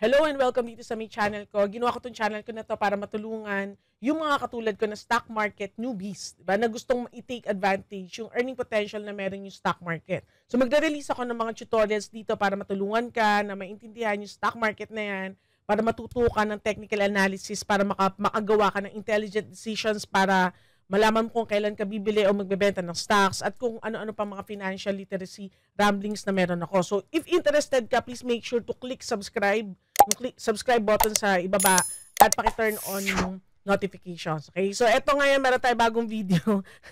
Hello and welcome dito sa my channel ko. Ginawa ko tong channel ko na to para matulungan yung mga katulad ko na stock market newbies, diba, na gustong i-take advantage yung earning potential na meron yung stock market. So magre-release ako ng mga tutorials dito para matulungan ka na maintindihan yung stock market na yan, para matuto ka ng technical analysis, para maka, makagawa ka ng intelligent decisions para malaman mo kung kailan ka bibili o magbebenta ng stocks at kung ano-ano pa mga financial literacy ramblings na meron ako. So, if interested ka, please make sure to click subscribe, yung click subscribe button sa ibaba at paki-turn on yung notifications. Okay? So, eto ngayon, meron tayong bagong video.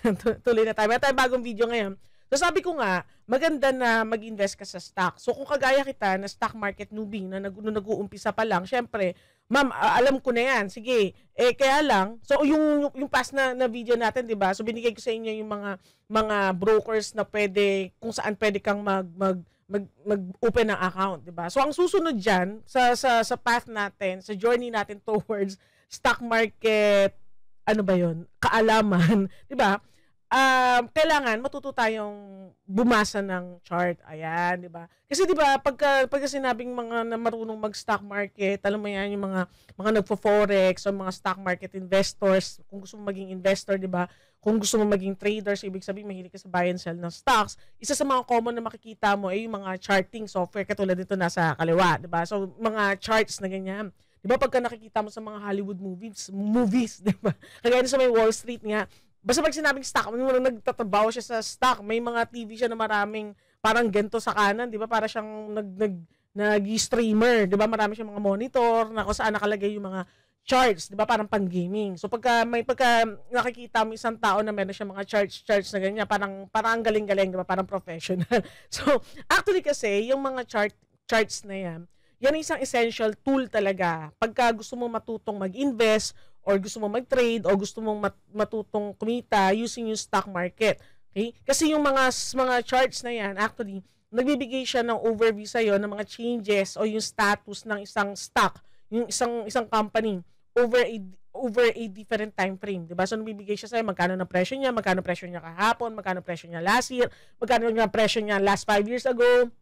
Tuloy na tayo. Meron tayong bagong video ngayon. So, sabi ko nga, maganda na mag-invest ka sa stock. So, kung kagaya kita na stock market newbie na nag- nag-uumpisa pa lang, syempre, ma'am, alam ko na yan. Sige. Eh, kaya lang, so yung, yung past na, na video natin, di ba? So, binigay ko sa inyo yung mga mga brokers na pwede, kung saan pwede kang mag, mag, mag, mag-open ng account, di ba? So, ang susunod dyan, sa, sa, sa path natin, sa journey natin towards stock market, ano ba yon kaalaman, di ba? Um, kailangan matuto tayong bumasa ng chart. Ayan, 'di ba? Kasi 'di ba, pagka pagka sinabing mga na marunong mag-stock market, alam mo 'yan, yung mga mga nagfo-forex o mga stock market investors, kung gusto mo maging investor, 'di ba? Kung gusto mo maging traders, ibig sabihin mahilig ka sa buy and sell ng stocks, isa sa mga common na makikita mo ay yung mga charting software katulad nito nasa kaliwa, 'di ba? So mga charts na ganyan. 'Di ba pagka nakikita mo sa mga Hollywood movies, movies, 'di ba? Kagaya sa may Wall Street nga, Basta pag sinabing stock, nung nagtatrabaho siya sa stock, may mga TV siya na maraming parang gento sa kanan, 'di ba? Para siyang nag nag nag-streamer, 'di ba? Marami siyang mga monitor na kung saan nakalagay yung mga charts, 'di ba? Parang pang-gaming. So pagka may pagka nakikita mo isang tao na meron siya mga charts charts na ganyan, parang parang galing-galing, 'di ba? Parang professional. so actually kasi yung mga chart charts na yan, yan ang isang essential tool talaga. Pagka gusto mo matutong mag-invest or gusto mo mag-trade o gusto mong mat- matutong kumita using yung stock market. Okay? Kasi yung mga mga charts na yan, actually, nagbibigay siya ng overview sa iyo ng mga changes o yung status ng isang stock, yung isang isang company over a over a different time frame, 'di ba? So nagbibigay siya sa iyo magkano na presyo niya, magkano presyo niya kahapon, magkano presyo niya last year, magkano na presyo niya last 5 years ago,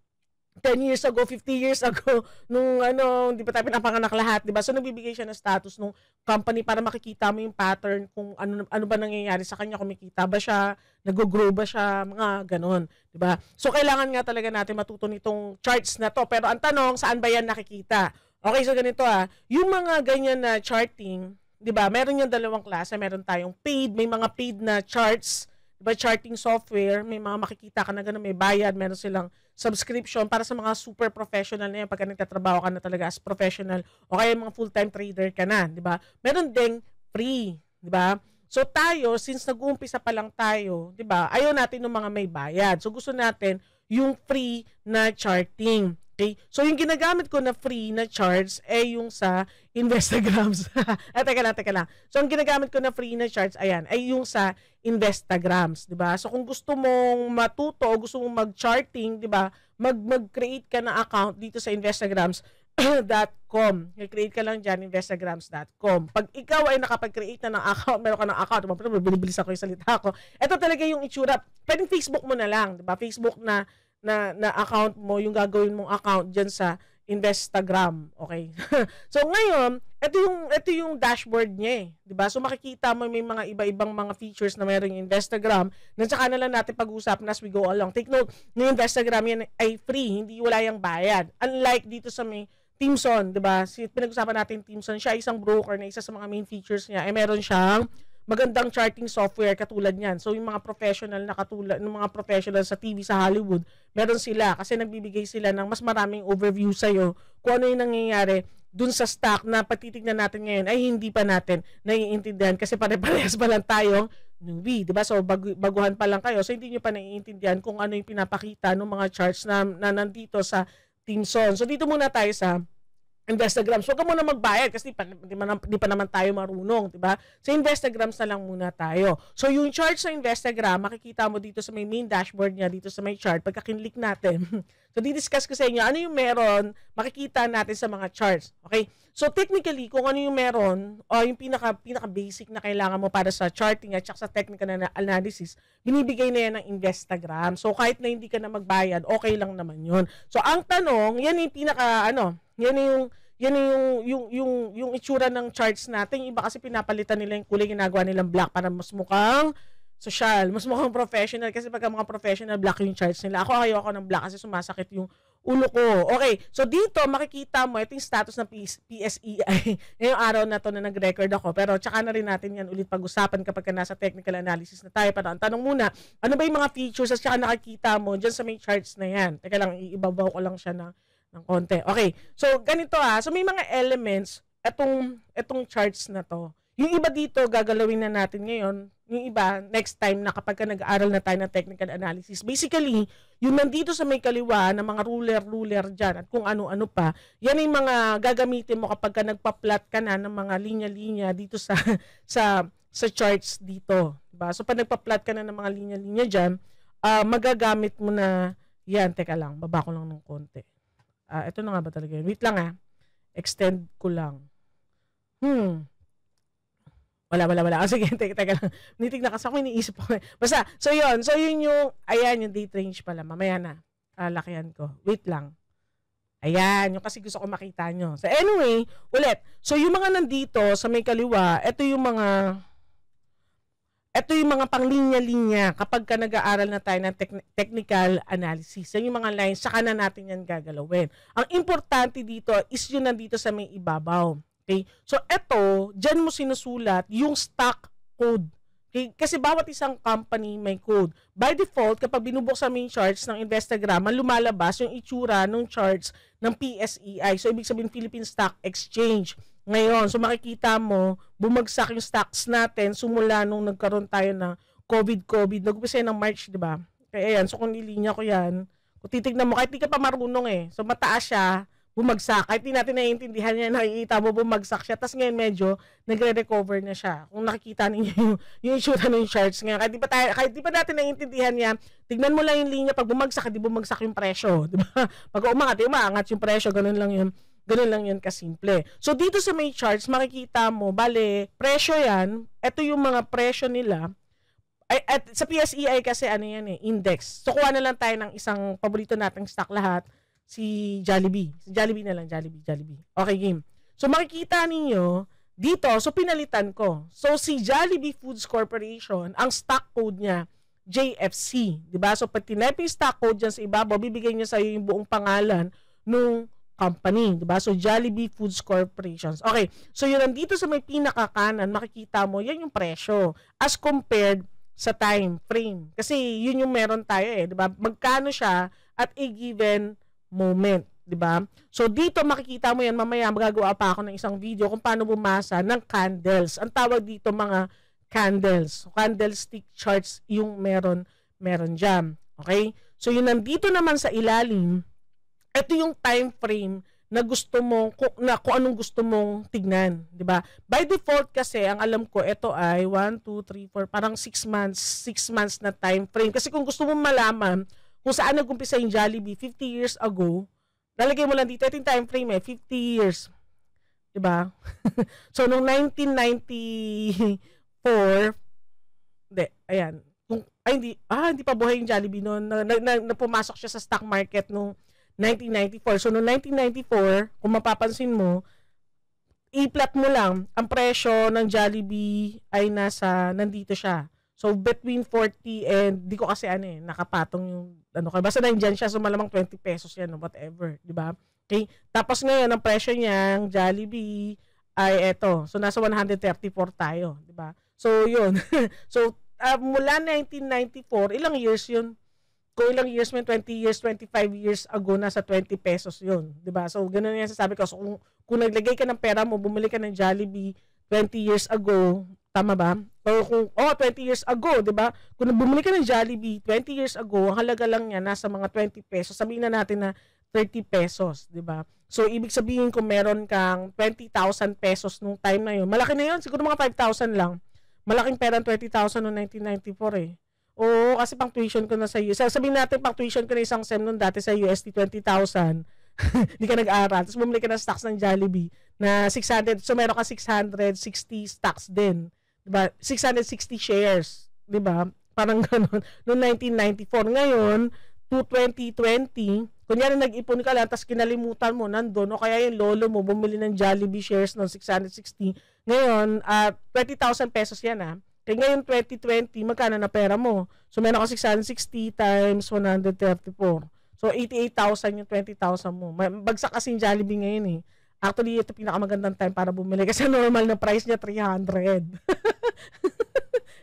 10 years ago, 50 years ago, nung ano, hindi pa tayo pinapanganak lahat, di ba? So, nagbibigay siya ng status ng company para makikita mo yung pattern kung ano, ano ba nangyayari sa kanya, kumikita ba siya, nag-grow ba siya, mga ganon, di ba? So, kailangan nga talaga natin matuto nitong charts na to. Pero ang tanong, saan ba yan nakikita? Okay, so ganito ah, yung mga ganyan na charting, di ba, meron yung dalawang klase, meron tayong paid, may mga paid na charts, di ba, charting software, may mga makikita ka na ganun, may bayad, meron silang subscription para sa mga super professional na yan pagka nagtatrabaho ka na talaga as professional o kaya mga full-time trader ka na, di ba? Meron ding free, di ba? So tayo, since nag-uumpisa pa lang tayo, di ba, ayaw natin ng mga may bayad. So gusto natin yung free na charting. Okay? So, yung ginagamit ko na free na charts ay yung sa Investagrams. ah, teka lang, teka lang. So, ang ginagamit ko na free na charts, ayan, ay yung sa Investagrams, di ba? So, kung gusto mong matuto o gusto mong mag-charting, di ba, mag, mag-create ka na account dito sa Investagrams.com. I-create ka lang dyan, investagrams.com. Pag ikaw ay nakapag-create na ng account, meron ka ng account, bilibilis ako yung salita ko, ito talaga yung itsura. Pwedeng Facebook mo na lang, di ba? Facebook na na, na account mo, yung gagawin mong account dyan sa Investagram. Okay? so ngayon, ito yung ito yung dashboard niya eh, 'di ba? So makikita mo may mga iba-ibang mga features na meron yung Investagram. Nang saka na lang natin pag-usapan as we go along. Take note, yung Investagram yan ay free, hindi wala yang bayad. Unlike dito sa may Teamson, 'di ba? Si pinag-usapan natin Teamson, siya isang broker na isa sa mga main features niya ay meron siyang magandang charting software katulad niyan. So yung mga professional na katulad ng mga professional sa TV sa Hollywood, meron sila kasi nagbibigay sila ng mas maraming overview sa iyo kung ano yung nangyayari dun sa stock na patitignan natin ngayon ay hindi pa natin naiintindihan kasi pare-parehas pa lang tayong newbie, 'di ba? So bagu- baguhan pa lang kayo. So hindi niyo pa naiintindihan kung ano yung pinapakita ng mga charts na, na nandito sa Teamson. So dito muna tayo sa Investagrams. Huwag ka muna magbayad kasi di pa, di, man, di pa naman tayo marunong, di ba? Sa Investagrams na lang muna tayo. So, yung chart sa Investagram, makikita mo dito sa may main dashboard niya, dito sa may chart, pagka kinlik natin. so, di-discuss ko sa inyo, ano yung meron, makikita natin sa mga charts. Okay? So, technically, kung ano yung meron, o yung pinaka, pinaka-basic na kailangan mo para sa charting at sa technical na analysis, binibigay na yan ng Investagram. So, kahit na hindi ka na magbayad, okay lang naman yun. So, ang tanong, yan yung pinaka, ano, yan yung yan yung, yung, yung, yung itsura ng charts natin. Iba kasi pinapalitan nila yung kulay, ginagawa nilang black para mas mukhang social, mas mukhang professional kasi pagka mga professional black yung charts nila. Ako ayoko ng black kasi sumasakit yung ulo ko. Okay, so dito makikita mo ito yung status ng PS- PSEI ngayong araw na to na nag-record ako. Pero tsaka na rin natin yan ulit pag-usapan kapag ka nasa technical analysis na tayo. Pero ang tanong muna, ano ba yung mga features at tsaka nakikita mo dyan sa may charts na yan? Teka lang, iibabaw ko lang siya ng, ng konti. Okay, so ganito ah. So may mga elements etong etong charts na to. Yung iba dito gagalawin na natin ngayon yung iba, next time na kapag ka nag-aaral na tayo ng technical analysis. Basically, yung nandito sa may kaliwa na mga ruler-ruler dyan at kung ano-ano pa, yan yung mga gagamitin mo kapag ka nagpa-plot ka na ng mga linya-linya dito sa sa sa charts dito. Diba? So, pag nagpa-plot ka na ng mga linya-linya dyan, uh, magagamit mo na, yan, teka lang, baba ko lang ng konti. Uh, ito na nga ba talaga yun? Wait lang ah. Extend ko lang. Hmm. Wala, wala, wala. Oh, sige, teka, teka lang. Nitig na kasi ako, iniisip ko. Basta, so yun. So yun yung, ayan, yung date range pala. Mamaya na. Uh, ko. Wait lang. Ayan, yung kasi gusto ko makita nyo. So anyway, ulit. So yung mga nandito sa may kaliwa, ito yung mga ito yung mga panglinya-linya kapag ka nag-aaral na tayo ng te- technical analysis. Yan yung mga lines, saka na natin yan gagalawin. Ang importante dito is yun nandito sa may ibabaw. Okay? So, ito, dyan mo sinusulat yung stock code. Okay? Kasi bawat isang company may code. By default, kapag binubuksan mo yung charts ng Instagram, lumalabas yung itsura ng charts ng PSEI. So, ibig sabihin, Philippine Stock Exchange. Ngayon, so makikita mo, bumagsak yung stocks natin sumula nung nagkaroon tayo ng COVID-COVID. Nag-umpisa ng March, di ba? Kaya yan, so kung nilinya ko yan, kung titignan mo, kahit di ka pa marunong eh. So mataas siya, bumagsak. Kahit di natin naiintindihan niya, nakikita mo bumagsak siya. Tapos ngayon medyo nagre-recover na siya. Kung nakikita ninyo yung, yung issue ng charts ngayon. Kahit di pa, tayo, kahit di pa natin naiintindihan niya, tignan mo lang yung linya. Pag bumagsak, di bumagsak yung presyo. Di ba? Pag umangat, umangat yung presyo. Ganun lang yun. Ganun lang yun kasimple. So, dito sa may charts, makikita mo, bale, presyo yan. Ito yung mga presyo nila. Ay, at sa PSEI kasi ano yan eh, index. So, kuha na lang tayo ng isang paborito nating stock lahat si Jollibee. Si Jollibee na lang, Jollibee, Jollibee. Okay, game. So makikita ninyo, dito, so pinalitan ko. So si Jollibee Foods Corporation, ang stock code niya, JFC. Ba? So pag tinepe yung stock code dyan sa ibabaw, bibigay niya sa iyo yung buong pangalan nung company, 'di ba? So Jollibee Foods Corporations. Okay. So yun nandito sa may pinakakanan, makikita mo 'yan yung presyo as compared sa time frame. Kasi yun yung meron tayo eh, 'di ba? Magkano siya at a given moment, 'di ba? So dito makikita mo 'yan mamaya magagawa pa ako ng isang video kung paano bumasa ng candles. Ang tawag dito mga candles. So, candlestick charts yung meron meron diyan. Okay? So yun nandito naman sa ilalim, ito yung time frame na gusto mo na kung anong gusto mong tignan, 'di ba? By default kasi ang alam ko ito ay 1 2 3 4 parang 6 months, 6 months na time frame. Kasi kung gusto mong malaman kung saan nag-umpisa yung Jollibee 50 years ago, lalagay mo lang dito, ito yung time frame eh, 50 years. Diba? so, noong 1994, hindi, ayan, kung, ay hindi, ah, hindi pa buhay yung Jollibee noon, na, na, na, na pumasok siya sa stock market noong 1994. So, noong 1994, kung mapapansin mo, i-plot mo lang, ang presyo ng Jollibee ay nasa, nandito siya. So, between 40 and, di ko kasi ano eh, nakapatong yung, ano basta nandiyan siya, so malamang 20 pesos yan, whatever, di ba? Okay? Tapos ngayon, ang presyo niya, ang Jollibee, ay eto. So, nasa 134 tayo, di ba? So, yun. so, uh, mula 1994, ilang years yun? Kung ilang years mo, 20 years, 25 years ago, nasa 20 pesos yun. Ba? So, ganun yan sasabi ko. So, kung, kung naglagay ka ng pera mo, bumili ka ng Jollibee 20 years ago, Tama ba? O kung, oh, 20 years ago, di ba? Kung bumili ka ng Jollibee 20 years ago, ang halaga lang niya nasa mga 20 pesos. Sabihin na natin na 30 pesos, di ba? So, ibig sabihin kung meron kang 20,000 pesos nung time na yun, malaki na yun, siguro mga 5,000 lang. Malaking pera 20,000 noong 1994 eh. Oo, kasi pang tuition ko na sa US. Sabihin natin pang tuition ko na isang sem noon dati sa USD 20,000. Hindi ka nag-aral. Tapos bumili ka ng stocks ng Jollibee na 600. So meron ka 660 stocks din. 'di ba? 660 shares, 'di ba? Parang ganoon noong 1994. Ngayon, to 2020, kunyari nag-ipon ka lang, tapos kinalimutan mo, nandun, o kaya yung lolo mo, bumili ng Jollibee shares ng 660. Ngayon, uh, 20,000 pesos yan ah. Kaya ngayon 2020, magkano na pera mo? So meron ka 660 times 134. So 88,000 yung 20,000 mo. Bagsak kasi yung Jollibee ngayon eh. Actually, ito pinakamagandang time para bumili kasi normal na price niya 300.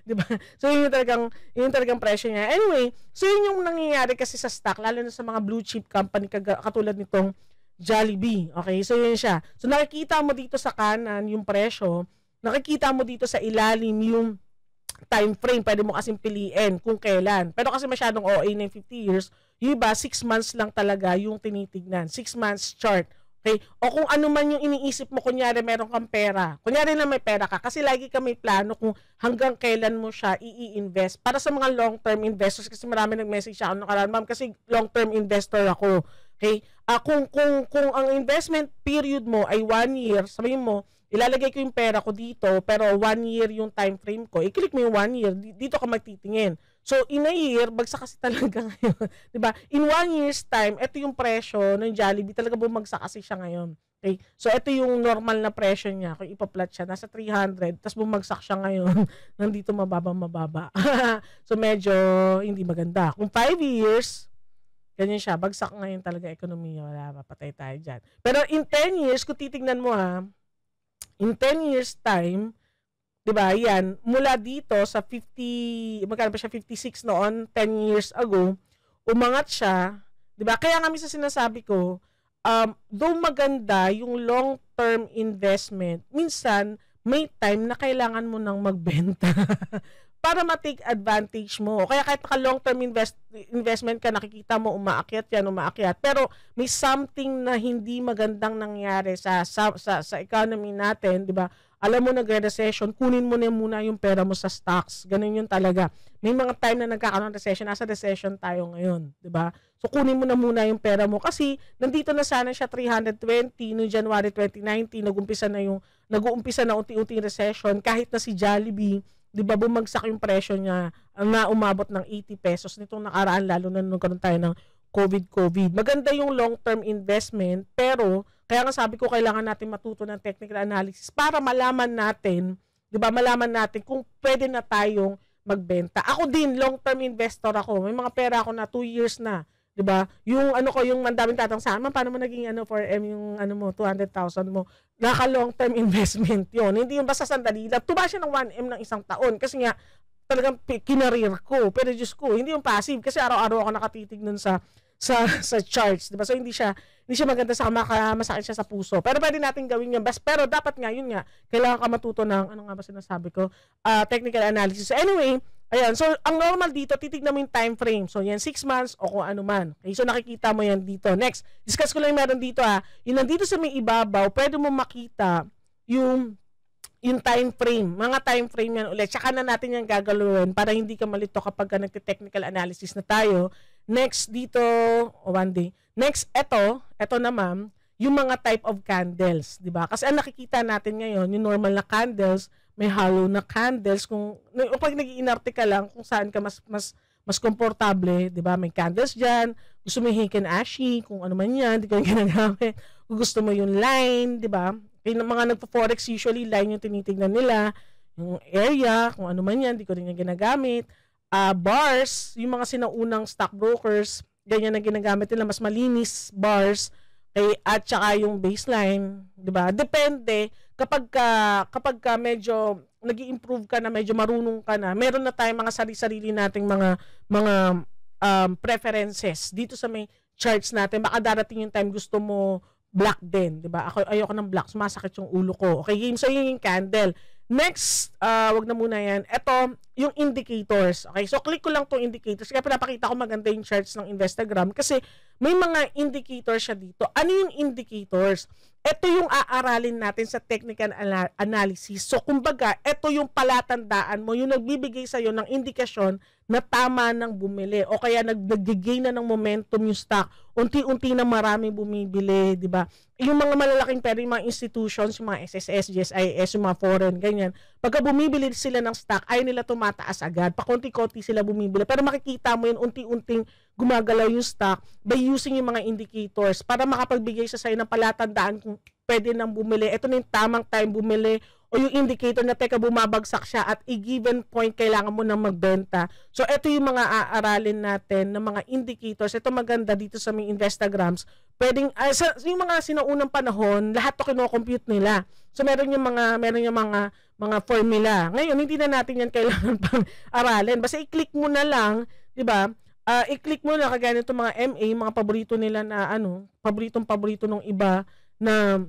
'Di ba? So yun yung talagang yun yung talagang presyo niya. Anyway, so yun yung nangyayari kasi sa stock lalo na sa mga blue chip company katulad nitong Jollibee. Okay? So yun siya. So nakikita mo dito sa kanan yung presyo, nakikita mo dito sa ilalim yung time frame. Pwede mo kasing piliin kung kailan. Pero kasi masyadong OA na 50 years, yung iba 6 months lang talaga yung tinitignan. 6 months chart Okay? O kung ano man yung iniisip mo, kunyari meron kang pera. Kunyari na may pera ka. Kasi lagi ka may plano kung hanggang kailan mo siya i-invest. Para sa mga long-term investors, kasi marami nag-message sa ako nakaraan, ma'am, kasi long-term investor ako. Okay? Uh, kung, kung, kung ang investment period mo ay one year, sabihin mo, ilalagay ko yung pera ko dito, pero one year yung time frame ko, i-click mo yung one year, dito ka magtitingin. So, in a year, bagsak kasi talaga ngayon. ba diba? In one year's time, ito yung presyo ng Jollibee. Talaga bumagsak kasi siya ngayon. Okay? So, ito yung normal na presyo niya. Kung ipa-plot siya, nasa 300, tapos bumagsak siya ngayon. Nandito mababa-mababa. so, medyo hindi maganda. Kung 5 years, ganyan siya. Bagsak ngayon talaga ekonomiya. Wala, mapatay tayo dyan. Pero in 10 years, kung titignan mo ha, in 10 years time, 'di ba? Yan, mula dito sa 50, magkano pa siya 56 noon, 10 years ago, umangat siya, 'di ba? Kaya nga sa sinasabi ko, um though maganda yung long-term investment, minsan may time na kailangan mo nang magbenta para ma-take advantage mo. Kaya kahit naka long-term invest, investment ka, nakikita mo umaakyat yan, umaakyat. Pero may something na hindi magandang nangyari sa sa, sa, sa economy natin, 'di ba? alam mo nagre-recession, kunin mo na muna yung pera mo sa stocks. Ganun yun talaga. May mga time na nagkakaroon ng recession, nasa recession tayo ngayon, 'di ba? So kunin mo na muna yung pera mo kasi nandito na sana siya 320 no January 2019, nag-umpisa na yung nag-uumpisa na unti-unti recession kahit na si Jollibee 'di ba bumagsak yung presyo niya na umabot ng 80 pesos nitong nakaraan lalo na nung karon tayo ng COVID COVID. Maganda yung long-term investment pero kaya nga sabi ko kailangan natin matuto ng technical analysis para malaman natin, 'di ba? Malaman natin kung pwede na tayong magbenta. Ako din long-term investor ako. May mga pera ako na 2 years na, 'di ba? Yung ano ko yung mandaming tatang sa paano mo naging ano for M yung ano mo 200,000 mo. Naka long-term investment 'yon. Hindi yung basta sandali lang. Tuba siya ng 1M ng isang taon kasi nga talagang kinarir ko. Pero Diyos ko, hindi yung passive kasi araw-araw ako nakatitig nun sa sa sa charts, 'di ba? So hindi siya hindi siya maganda sa maka, masakit siya sa puso. Pero pwede natin gawin 'yan. Bas, pero dapat nga yun nga, kailangan ka matuto ng ano nga ba sinasabi ko? Uh, technical analysis. So anyway, ayan. So ang normal dito, titignan mo yung time frame. So yan 6 months o kung ano man. Okay, so nakikita mo yan dito. Next, discuss ko lang yung meron dito ha. Yung nandito sa may ibabaw, pwede mo makita yung yung time frame, mga time frame yan ulit. Tsaka na natin yan gagalawin para hindi ka malito kapag ka nagte-technical analysis na tayo. Next dito, oh, one day. Next, eto, eto na ma'am, yung mga type of candles, di ba? Kasi ang nakikita natin ngayon, yung normal na candles, may hollow na candles. Kung, pag nag-iinarte ka lang, kung saan ka mas, mas, mas komportable, di ba? May candles dyan. Gusto mo yung Hinken Ashi, kung ano man yan, di ka ginagamit. Kung gusto mo yung line, di ba? Kaya mga nagpo-forex, usually line yung tinitingnan nila. Yung area, kung ano man yan, di ko rin yung ginagamit uh, bars, yung mga sinaunang stockbrokers, ganyan na ginagamit nila, mas malinis bars, kay, at saka yung baseline, 'di ba? Depende kapag ka, kapag ka medyo nag improve ka na, medyo marunong ka na, meron na tayong mga sarili-sarili nating mga mga um, preferences dito sa may charts natin. Baka darating yung time gusto mo black din, 'di ba? Ako ayoko ng black, sumasakit yung ulo ko. Okay, game so yun yung candle. Next, uh, wag na muna yan. Ito, yung indicators. Okay, so click ko lang tong indicators. Kaya pinapakita ko maganda yung charts ng Instagram kasi may mga indicators siya dito. Ano yung indicators? Ito yung aaralin natin sa technical analysis. So, kumbaga, ito yung palatandaan mo, yung nagbibigay sa'yo ng indikasyon na tama ng bumili o kaya nag nag-gain na ng momentum yung stock. Unti-unti na marami bumibili, di ba? Yung mga malalaking pera, yung mga institutions, yung mga SSS, GSIS, yung mga foreign, ganyan. Pagka bumibili sila ng stock, ay nila tumataas agad. Pakunti-kunti sila bumibili. Pero makikita mo yun, unti-unting gumagalaw yung stock by using yung mga indicators para makapagbigay sa sa'yo ng palatandaan kung pwede nang bumili. Ito na yung tamang time bumili o yung indicator na teka bumabagsak siya at a given point kailangan mo nang magbenta. So ito yung mga aaralin natin ng mga indicators. Ito maganda dito sa mga Instagrams. Pwedeng uh, sa, yung mga sinaunang panahon, lahat to kino-compute nila. So meron yung mga meron yung mga mga formula. Ngayon hindi na natin yan kailangan pang aralin. Basta i-click mo na lang, 'di ba? uh, i-click mo na kagaya nito mga MA, mga paborito nila na ano, paboritong paborito ng iba na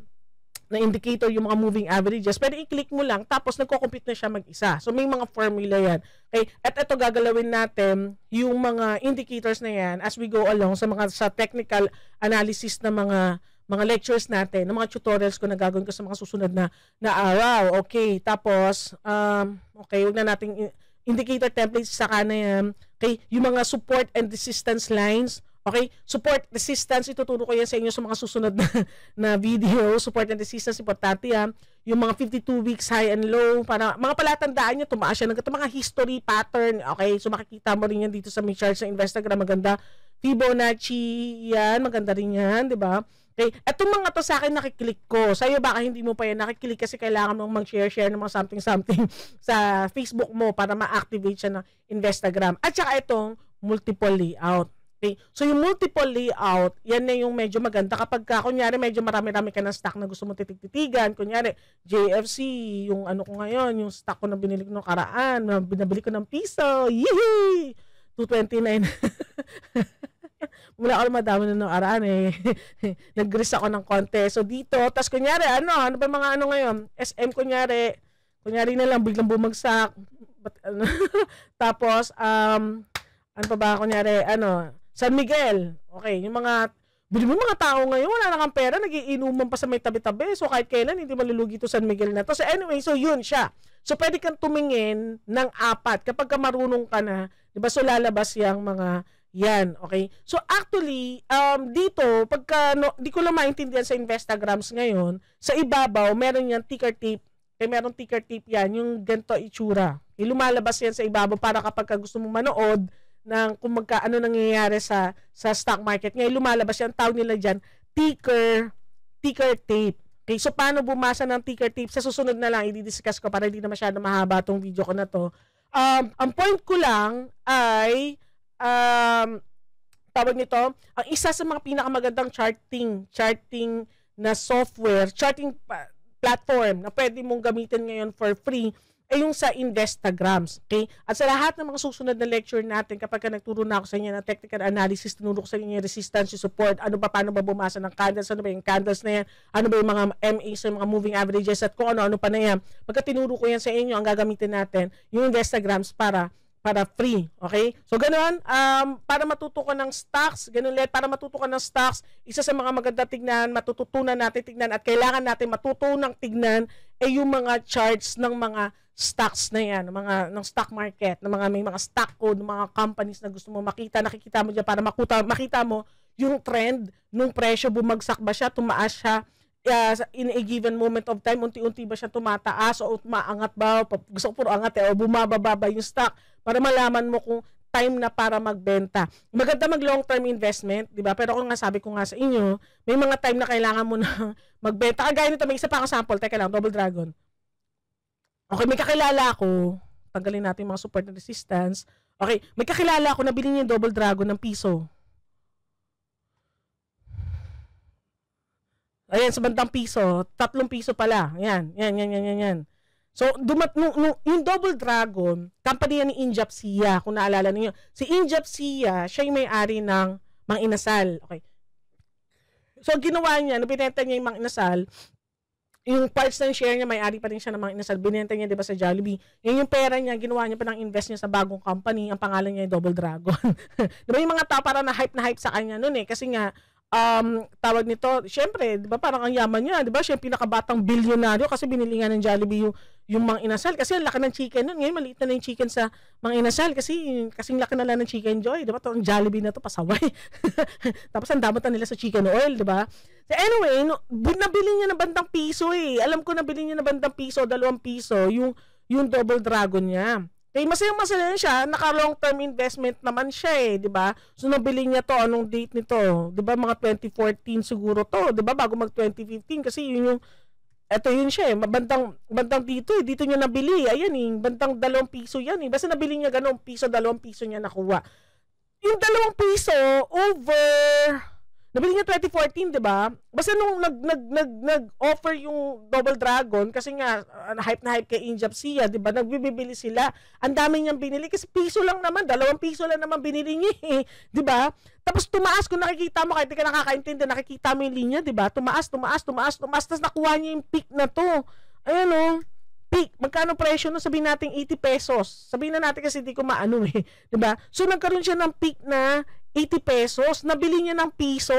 na indicator yung mga moving averages, pwede i-click mo lang tapos nagko-compute na siya mag-isa. So may mga formula yan. Okay, at ito gagalawin natin yung mga indicators na yan as we go along sa mga sa technical analysis na mga mga lectures natin, ng mga tutorials ko na gagawin ko sa mga susunod na na araw. Okay, tapos um okay, wag na nating indicator templates sa na yan. Okay, yung mga support and resistance lines Okay? Support, resistance, ituturo ko yan sa inyo sa mga susunod na, na video. Support and resistance, importante yan. Yung mga 52 weeks high and low, para mga palatandaan nyo, tumaas siya ng mga history pattern. Okay? So makikita mo rin yan dito sa may chart sa Instagram. Maganda. Fibonacci, yan. Maganda rin yan, di ba? Okay. Etong mga to sa akin nakiklik ko. Sa iyo baka hindi mo pa yan nakiklik kasi kailangan mong mag-share-share ng mga something-something sa Facebook mo para ma-activate siya ng Instagram. At saka itong multiple layout. Okay? So yung multiple layout, yan na yung medyo maganda kapag ka, kunyari medyo marami-rami ka ng stock na gusto mo titigtitigan, kunyari JFC, yung ano ko ngayon, yung stock ko na binili ko ng karaan, na binabili ko ng piso, yee 229. Mula ako madami na ng araan eh. Nag-gris ako ng konti. So dito, tas kunyari, ano, ano ba mga ano ngayon? SM kunyari, kunyari na lang, biglang bumagsak. But, ano, tapos, um, ano pa ba, kunyari, ano, San Miguel. Okay, yung mga Bili mo mga tao ngayon, wala na kang pera, nagiinuman pa sa may tabi-tabi. So kahit kailan, hindi malulugi to San Miguel na to. So anyway, so yun siya. So pwede kang tumingin ng apat kapag ka marunong ka na. Di ba? So lalabas yung mga yan, okay? So actually, um, dito, pagka, no, di ko lang maintindihan sa Instagrams ngayon, sa ibabaw, meron yan ticker tape. Eh, meron ticker tape yan, yung ganito itsura. Ilumalabas yan sa ibabaw para kapag ka gusto mong manood, ng kung magka, ano nangyayari sa sa stock market. Ngayon lumalabas yan, tawag nila diyan ticker ticker tape. Okay, so paano bumasa ng ticker tape? Sa susunod na lang i-discuss ko para hindi na masyado mahaba tong video ko na to. Um, ang point ko lang ay um, tawag nito, ang isa sa mga pinakamagandang charting, charting na software, charting platform na pwede mong gamitin ngayon for free ay yung sa Investagrams. Okay? At sa lahat ng mga susunod na lecture natin, kapag ka nagturo na ako sa inyo ng technical analysis, tinuro ko sa inyo yung resistance, yung support, ano ba, paano ba bumasa ng candles, ano ba yung candles na yan, ano ba yung mga MAs, yung mga moving averages, at kung ano-ano pa na yan. Pagka tinuro ko yan sa inyo, ang gagamitin natin, yung Investagrams para para free. Okay? So, ganoon, um, para matuto ka ng stocks, ganun ulit, para matuto ka ng stocks, isa sa mga maganda tignan, matututunan natin tignan, at kailangan natin matutunang tignan, ay yung mga charts ng mga stocks na yan, mga ng stock market, ng mga may mga stock code, ng mga companies na gusto mo makita, nakikita mo diyan para makuta, makita mo yung trend nung presyo bumagsak ba siya, tumaas siya uh, in a given moment of time, unti-unti ba siya tumataas o umaangat ba, o gusto ko puro angat eh, o bumababa ba yung stock para malaman mo kung time na para magbenta. Maganda mag long-term investment, 'di ba? Pero kung nga sabi ko nga sa inyo, may mga time na kailangan mo na magbenta. Kagaya nito, may isa pa akong sample. Teka lang, Double Dragon. Okay, may kakilala ako. Tanggalin natin mga support and resistance. Okay, may kakilala ako na bilhin yung Double Dragon ng piso. Ayan, sa bandang piso, tatlong piso pala. Ayan, yan, yan, yan, yan, yan. So, dumat, nung, nung, yung Double Dragon, company ni Injap Sia, kung naalala niyo. Si Injap Sia, siya yung may-ari ng Mang Inasal. Okay. So, ginawa niya, nung binenta niya yung Mang Inasal, yung parts ng share niya, may-ari pa rin siya ng mga inasal. Binenta niya, di ba, sa Jollibee. Yung, yung pera niya, ginawa niya pa ng invest niya sa bagong company. Ang pangalan niya ay Double Dragon. di ba, yung mga tao para na hype na hype sa kanya noon eh. Kasi nga, um, tawag nito, syempre, di ba, parang ang yaman niya. Di ba, siya pinakabatang bilyonaryo kasi binili nga ng Jollibee yung yung mang inasal. Kasi ang laki ng chicken nun. Ngayon maliit na, na yung chicken sa mang inasal. Kasi kasing laki na lang ng chicken joy di ba? Tong Jollibee na to pasaway. Tapos ang damot na nila sa chicken oil di ba? So anyway no, nabili niya na bandang piso eh. Alam ko nabili niya na bandang piso dalawang piso yung yung double dragon niya Kaya masayang masaya siya, naka long term investment naman siya eh, 'di ba? So nabili niya to anong date nito? 'Di ba mga 2014 siguro to, 'di ba? Bago mag 2015 kasi yun yung eto yun siya eh, bandang, bandang dito eh, dito niya nabili, ayan eh, bandang dalawang piso yan eh, basta nabili niya ganun, piso, dalawang piso niya nakuha. Yung dalawang piso, over, Nabili niya 2014, 'di ba? Basta nung nag nag nag nag-offer yung Double Dragon kasi nga uh, hype na hype kay Injap Sia, 'di ba? Nagbibili sila. Ang dami niyang binili kasi piso lang naman, dalawang piso lang naman binili niya, eh, 'di ba? Tapos tumaas kung nakikita mo kahit di ka nakakaintindi, nakikita mo yung linya, 'di ba? Tumaas, tumaas, tumaas, tumaas, tapos nakuha niya yung peak na 'to. Ayan oh peak, magkano presyo no? Sabihin natin 80 pesos. Sabihin na natin kasi hindi ko maano eh, 'di ba? So nagkaroon siya ng peak na 80 pesos, nabili niya ng piso.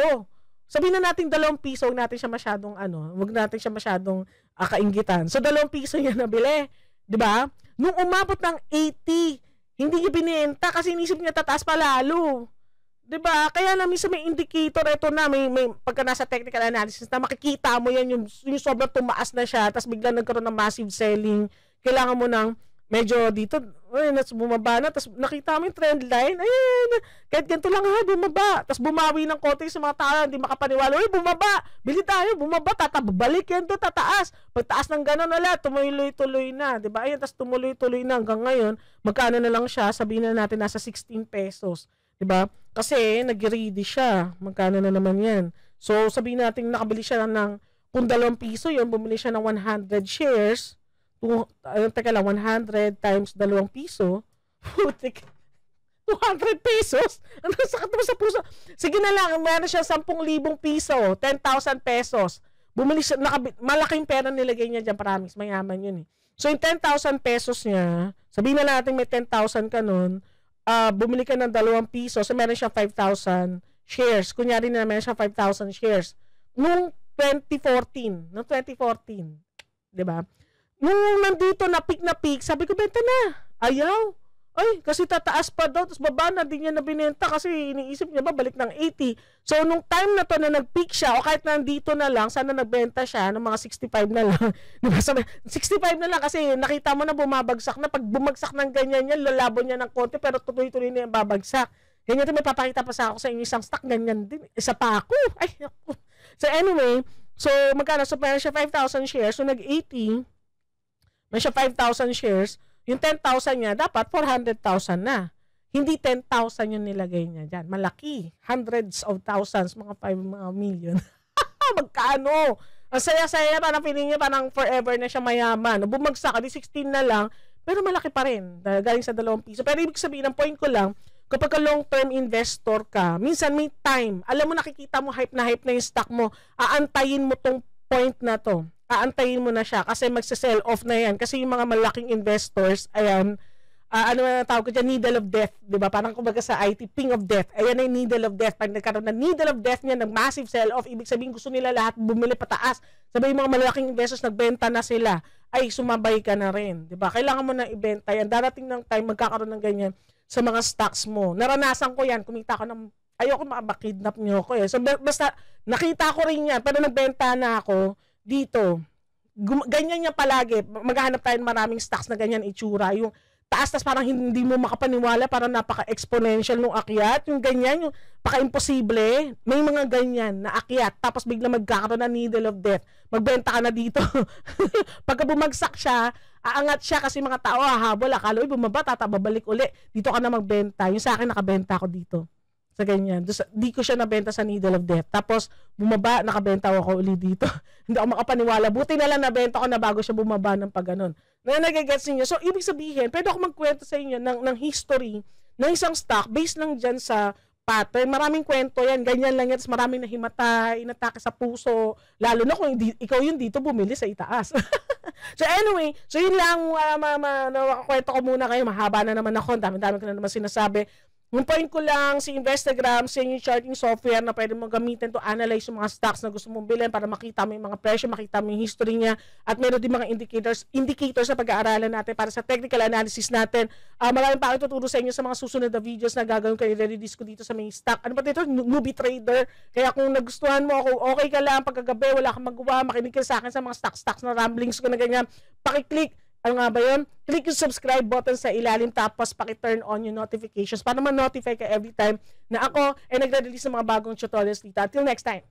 Sabihin na natin dalawang piso, huwag natin siya masyadong ano, huwag natin siya masyadong uh, kaingitan. So dalawang piso niya nabili, 'di ba? Nung umabot ng 80, hindi niya binenta kasi inisip niya tataas pa lalo. 'Di ba? Kaya na minsan may indicator ito na may, may pagka nasa technical analysis na makikita mo yan yung, yung sobrang tumaas na siya tapos biglang nagkaroon ng massive selling. Kailangan mo ng medyo dito, ay, nas bumaba na, tapos nakita mo yung trend line, ayun, kahit ganito lang ha, bumaba. Tapos bumawi ng konti sa mga tao, hindi makapaniwala, ay, bumaba, bili tayo, bumaba, tatabalik yan to, tataas. Pagtaas ng gano'n na tumuloy-tuloy na, di ba? Ayun, tapos tumuloy-tuloy na hanggang ngayon, magkano na lang siya, sabihin na natin, nasa 16 pesos. Di ba? Kasi, nag-ready siya. Magkano na naman yan? So, sabihin natin, nakabili siya ng, kung dalawang piso yun, bumili siya ng 100 shares, two, uh, teka lang, 100 times dalawang piso, putik, 200 pesos? Ano sakit mo sa puso? Sige na lang, meron siya 10,000 piso, 10,000 pesos. Bumili siya, nakabi, malaking pera nilagay niya dyan, promise, mayaman yun eh. So, yung 10,000 pesos niya, sabihin na natin may 10,000 ka nun, uh, bumili ka ng dalawang piso, so meron siya 5,000 shares. Kunyari na meron siya 5,000 shares. Noong 2014, noong 2014, 'di ba? Nung nandito na peak na peak, sabi ko, benta na. Ayaw. Ay, kasi tataas pa daw, tapos baba na, din niya na binenta kasi iniisip niya ba, balik ng 80. So, nung time na to na nag-peak siya, o kahit nandito na lang, sana nagbenta siya ng mga 65 na lang. diba? Sabi, 65 na lang kasi nakita mo na bumabagsak na. Pag bumagsak ng ganyan yan, lalabo niya ng konti, pero tuloy-tuloy na yung babagsak. Ganyan din, may papakita pa sa ako sa isang stock, ganyan din. Isa pa ako. Ay, ako. So, anyway, so, magkano? So, meron siya 5,000 shares, so nag-80, may siya 5,000 shares, yung 10,000 niya, dapat 400,000 na. Hindi 10,000 yung nilagay niya dyan. Malaki. Hundreds of thousands, mga 5 mga million. Magkano? Ang saya-saya, parang feeling niya parang forever na siya mayaman. Bumagsak, di 16 na lang, pero malaki pa rin. Galing sa 2 piso. Pero ibig sabihin, ang point ko lang, kapag ka long-term investor ka, minsan may time. Alam mo, nakikita mo, hype na hype na yung stock mo. Aantayin mo tong point na to aantayin mo na siya kasi magse-sell off na yan. Kasi yung mga malaking investors, ayan, uh, ano na tawag ko dyan, needle of death, di ba? Parang kumbaga sa IT, ping of death. Ayan yung needle of death. Pag nagkaroon ng needle of death niya, ng massive sell-off, ibig sabihin gusto nila lahat bumili pataas. Sabi yung mga malaking investors, nagbenta na sila, ay sumabay ka na rin. Di ba? Kailangan mo na ibenta yan. Darating ng time, magkakaroon ng ganyan sa mga stocks mo. Naranasan ko yan, kumita ko ng ayoko makakidnap niyo ako eh. So basta nakita ko rin yan, pero nagbenta na ako dito, gum- ganyan niya palagi. Maghahanap tayo ng maraming stocks na ganyan itsura. Yung taas tas parang hindi mo makapaniwala, parang napaka-exponential nung akyat. Yung ganyan, yung paka-imposible. May mga ganyan na akyat. Tapos bigla magkakaroon ng needle of death. Magbenta ka na dito. Pagka bumagsak siya, aangat siya kasi mga tao hahabol. Akala, bumaba, tatababalik uli. Dito ka na magbenta. Yung sa akin, nakabenta ako dito sa ganyan. Doon, di ko siya nabenta sa Needle of Death. Tapos, bumaba, nakabenta ako uli dito. Hindi ako makapaniwala. Buti na lang nabenta ko na bago siya bumaba ng pag ganun. Na nagagets niyo. So, ibig sabihin, pwede ako magkwento sa inyo ng, ng history ng isang stock based lang dyan sa pattern. Maraming kwento yan. Ganyan lang yan. Tapos maraming nahimatay, inatake sa puso. Lalo na kung hindi, ikaw yung dito bumili sa itaas. so anyway, so yun lang. Uh, ma, ma, ma, kwento ko muna kayo. Mahaba na naman ako. Dami-dami ko na naman sinasabi. Yung point ko lang, si Instagram, sa yung charting software na pwede mo gamitin to analyze yung mga stocks na gusto mong bilhin para makita mo yung mga presyo, makita mo yung history niya, at meron din mga indicators, indicators na pag-aaralan natin para sa technical analysis natin. Uh, maraming pa ako tuturo sa inyo sa mga susunod na videos na gagawin ko, i-release ko dito sa may stock. Ano ba dito? Newbie trader. Kaya kung nagustuhan mo ako, okay ka lang pagkagabi, wala kang magawa, makinig ka sa akin sa mga stock stocks na ramblings ko na ganyan, pakiclick Ano nga ba yun? Click yung subscribe button sa ilalim tapos paki-turn on yung notifications para ma-notify ka every time na ako ay nagre-release ng mga bagong tutorials dito. Until next time.